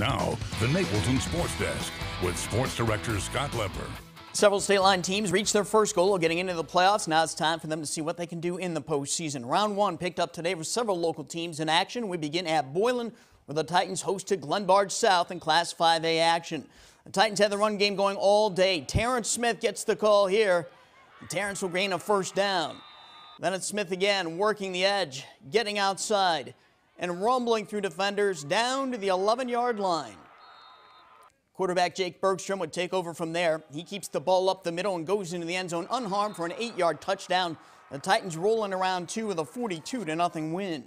Now, the Napleton Sports Desk with Sports Director Scott Leber. Several state line teams reached their first goal of getting into the playoffs. Now it's time for them to see what they can do in the postseason. Round one picked up today for several local teams in action. We begin at Boylan, where the Titans hosted Glenbard South in Class 5A action. The Titans had the run game going all day. Terrence Smith gets the call here. Terrence will gain a first down. Then it's Smith again, working the edge, getting outside and rumbling through defenders down to the 11 yard line. Quarterback Jake Bergstrom would take over from there. He keeps the ball up the middle and goes into the end zone unharmed for an eight yard touchdown. The Titans rolling around two with a 42 0 win.